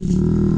Mm-hmm.